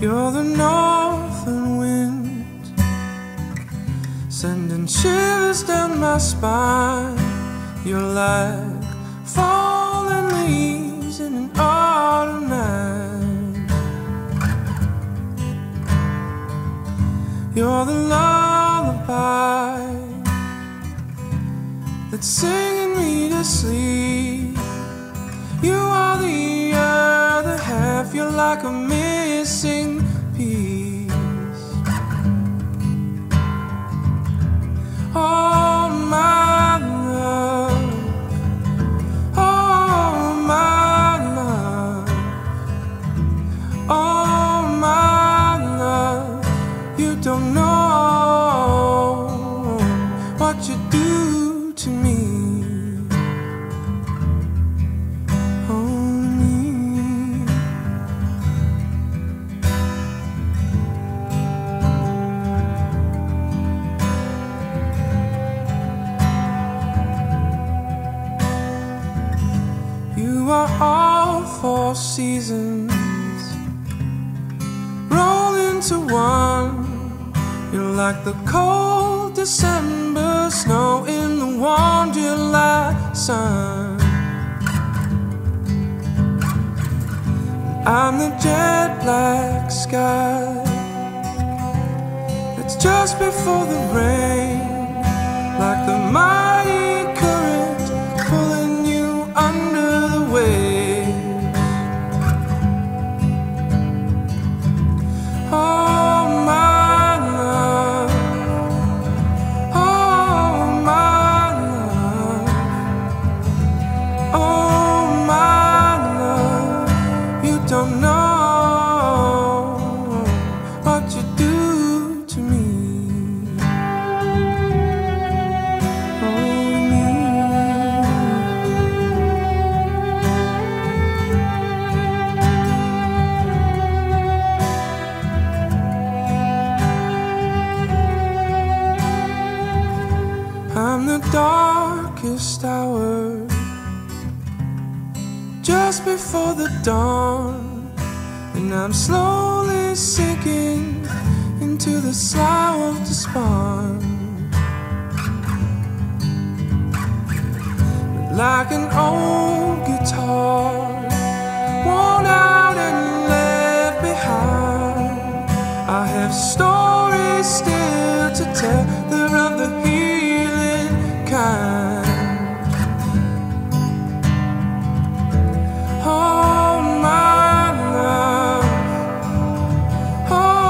You're the northern wind, sending shivers down my spine. You're like falling leaves in an autumn night. You're the lullaby that's singing me to sleep. You're like a missing piece. Oh, my love. Oh, my love. Oh, my love. You don't know what you do are all four seasons roll into one. You're like the cold December snow in the warm July sun. I'm the jet black sky that's just before the rain, like the mighty I'm the darkest hour just before the dawn, and I'm slowly sinking into the slough of despond. Like an old